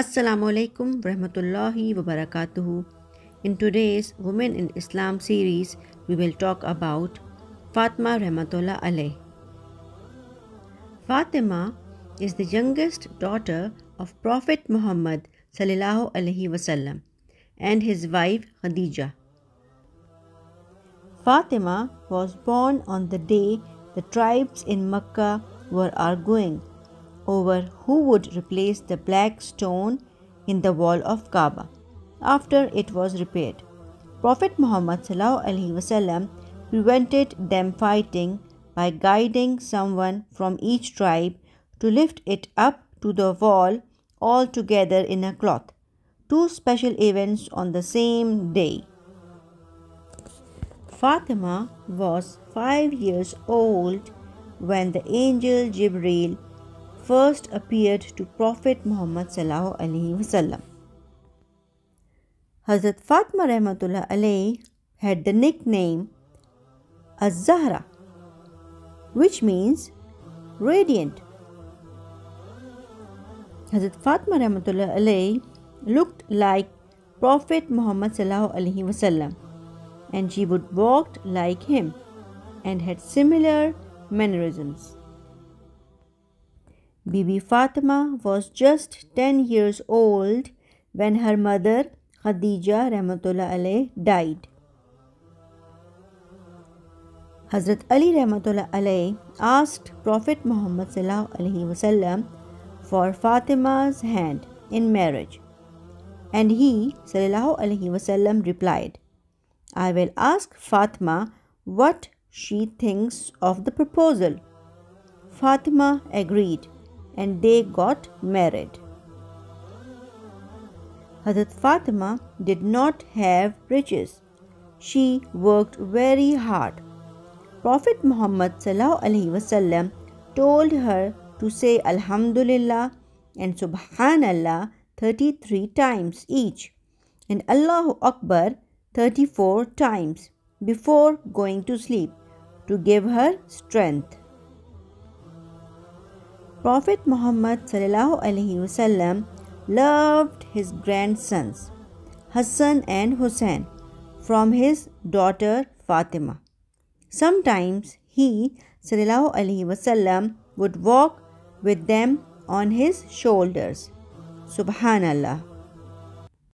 Assalamu alaikum rahmatullahi wa barakatuhu. In today's Women in Islam series, we will talk about Fatima Rahmatullah alayh. Fatima is the youngest daughter of Prophet Muhammad sallallahu alaihi wasallam and his wife Khadija. Fatima was born on the day the tribes in Mecca were arguing over who would replace the black stone in the wall of Kaaba after it was repaired. Prophet Muhammad prevented them fighting by guiding someone from each tribe to lift it up to the wall all together in a cloth. Two special events on the same day. Fatima was five years old when the angel Jibril first appeared to Prophet Muhammad sallallahu alaihi wasallam. Hazrat Fatima rahmatullah had the nickname Az-Zahra, which means radiant. Hazrat Fatima rahmatullah looked like Prophet Muhammad sallallahu alaihi wasallam, and she would walk like him and had similar mannerisms. Bibi Fatima was just 10 years old when her mother Khadija Rahmatullah alayh died. Hazrat Ali Rahmatullah asked Prophet Muhammad wasallam for Fatima's hand in marriage and he wasallam replied I will ask Fatima what she thinks of the proposal. Fatima agreed and they got married. Hazrat Fatima did not have riches. She worked very hard. Prophet Muhammad wasallam told her to say Alhamdulillah and Subhanallah 33 times each and Allahu Akbar 34 times before going to sleep to give her strength. Prophet Muhammad wasallam loved his grandsons Hassan and Hussein from his daughter Fatima. Sometimes he wasallam would walk with them on his shoulders. Subhanallah.